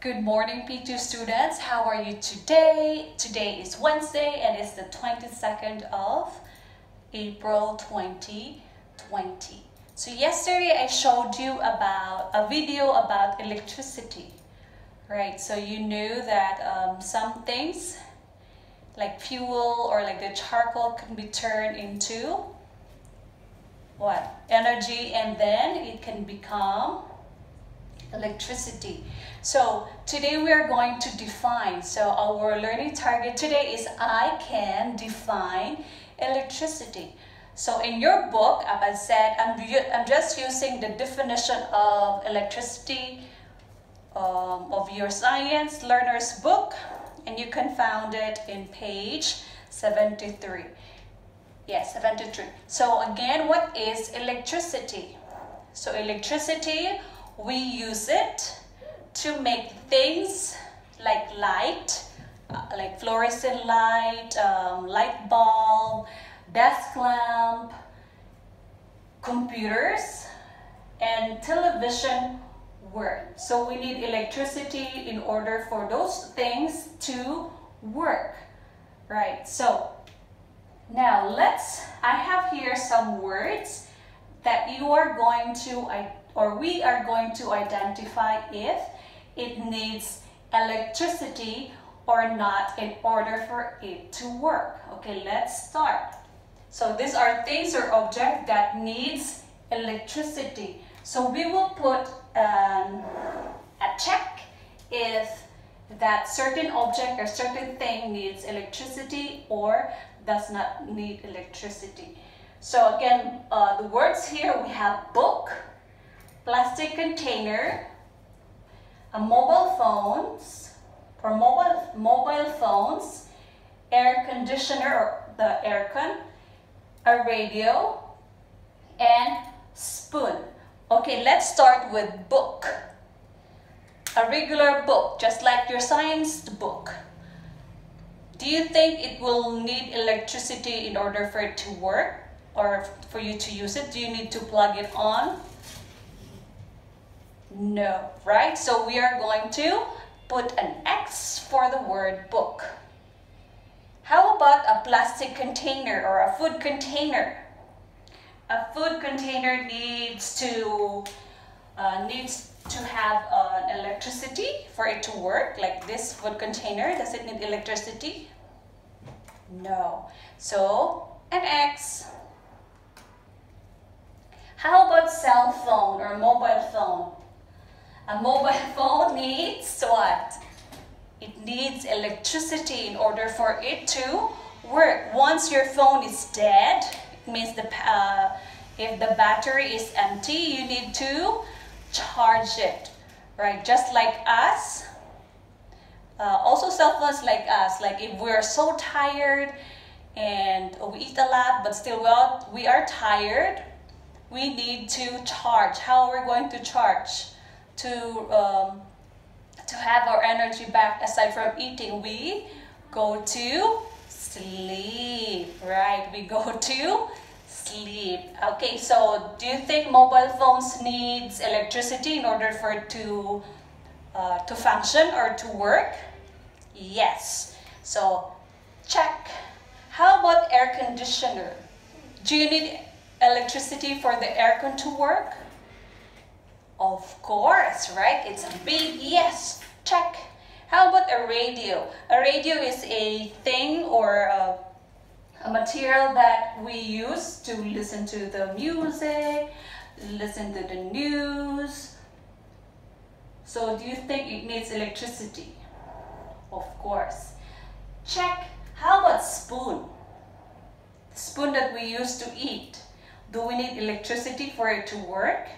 Good morning, P2 students. How are you today? Today is Wednesday and it's the 22nd of April 2020. So yesterday I showed you about a video about electricity, right? So you knew that um, some things like fuel or like the charcoal can be turned into what? Energy and then it can become electricity. So today we are going to define. So our learning target today is I can define electricity. So in your book, as I said, I'm, I'm just using the definition of electricity um, of your science learner's book and you can find it in page 73. Yes, 73. So again, what is electricity? So electricity we use it to make things like light, uh, like fluorescent light, um, light bulb, desk lamp, computers, and television work. So we need electricity in order for those things to work, right? So now let's, I have here some words that you are going to or we are going to identify if it needs electricity or not in order for it to work. Okay, let's start. So these are things or objects that needs electricity. So we will put um, a check if that certain object or certain thing needs electricity or does not need electricity. So again, uh, the words here we have book, plastic container, a mobile phones, for mobile, mobile phones, air conditioner or the aircon, a radio, and spoon. Okay, let's start with book. A regular book, just like your science book. Do you think it will need electricity in order for it to work or for you to use it? Do you need to plug it on? No, right? So we are going to put an X for the word book. How about a plastic container or a food container? A food container needs to uh, needs to have uh, electricity for it to work, like this food container. Does it need electricity? No. So, an X. How about cell phone or mobile phone? A mobile phone needs what? It needs electricity in order for it to work. Once your phone is dead, it means the uh, if the battery is empty, you need to charge it, right? Just like us. Uh, also cell phones like us, like if we're so tired and we eat a lot, but still well, we are tired, we need to charge. How are we going to charge? To um, to have our energy back. Aside from eating we go to sleep right? We go to sleep. Okay so do you think mobile phones needs electricity in order for it to uh, to function or to work? Yes. So check. How about air conditioner? Do you need electricity for the aircon to work of course, right? It's a big yes. Check. How about a radio? A radio is a thing or a, a material that we use to listen to the music, listen to the news. So do you think it needs electricity? Of course. Check. How about spoon? spoon that we use to eat. Do we need electricity for it to work?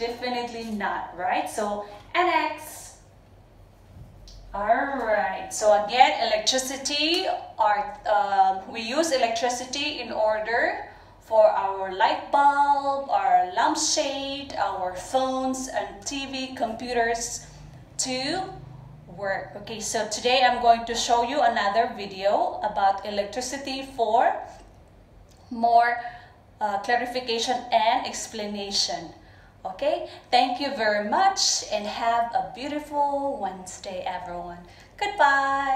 Definitely not, right? So NX. Alright, so again, electricity, uh, we use electricity in order for our light bulb, our lampshade, our phones and TV, computers to work. Okay, so today I'm going to show you another video about electricity for more uh, clarification and explanation. Okay, thank you very much and have a beautiful Wednesday, everyone. Goodbye.